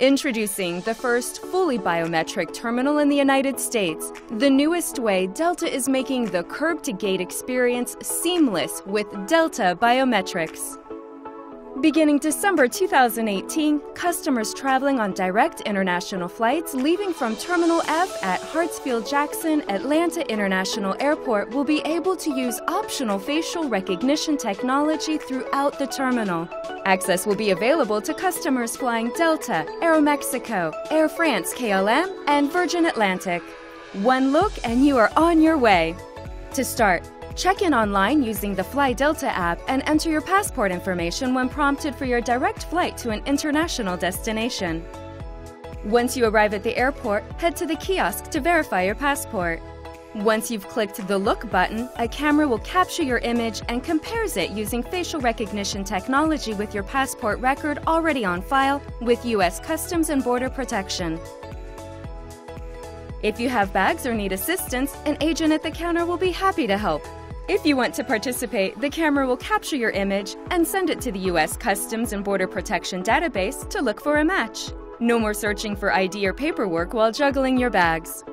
Introducing the first fully biometric terminal in the United States. The newest way Delta is making the curb to gate experience seamless with Delta Biometrics. Beginning December 2018, customers traveling on direct international flights leaving from Terminal F at Hartsfield Jackson Atlanta International Airport will be able to use optional facial recognition technology throughout the terminal. Access will be available to customers flying Delta, Aeromexico, Air France KLM, and Virgin Atlantic. One look and you are on your way. To start, Check in online using the Fly Delta app and enter your passport information when prompted for your direct flight to an international destination. Once you arrive at the airport, head to the kiosk to verify your passport. Once you've clicked the Look button, a camera will capture your image and compares it using facial recognition technology with your passport record already on file with U.S. Customs and Border Protection. If you have bags or need assistance, an agent at the counter will be happy to help. If you want to participate, the camera will capture your image and send it to the U.S. Customs and Border Protection database to look for a match. No more searching for ID or paperwork while juggling your bags.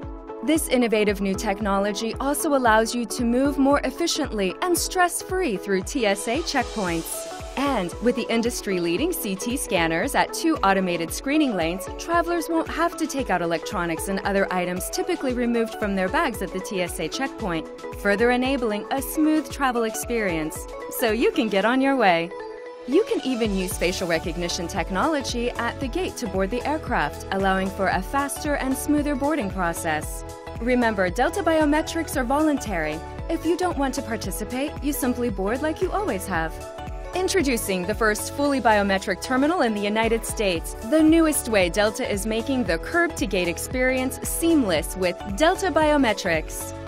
This innovative new technology also allows you to move more efficiently and stress-free through TSA checkpoints. And with the industry leading CT scanners at two automated screening lanes, travelers won't have to take out electronics and other items typically removed from their bags at the TSA checkpoint, further enabling a smooth travel experience. So you can get on your way. You can even use facial recognition technology at the gate to board the aircraft, allowing for a faster and smoother boarding process. Remember, Delta Biometrics are voluntary. If you don't want to participate, you simply board like you always have. Introducing the first fully biometric terminal in the United States, the newest way Delta is making the curb to gate experience seamless with Delta Biometrics.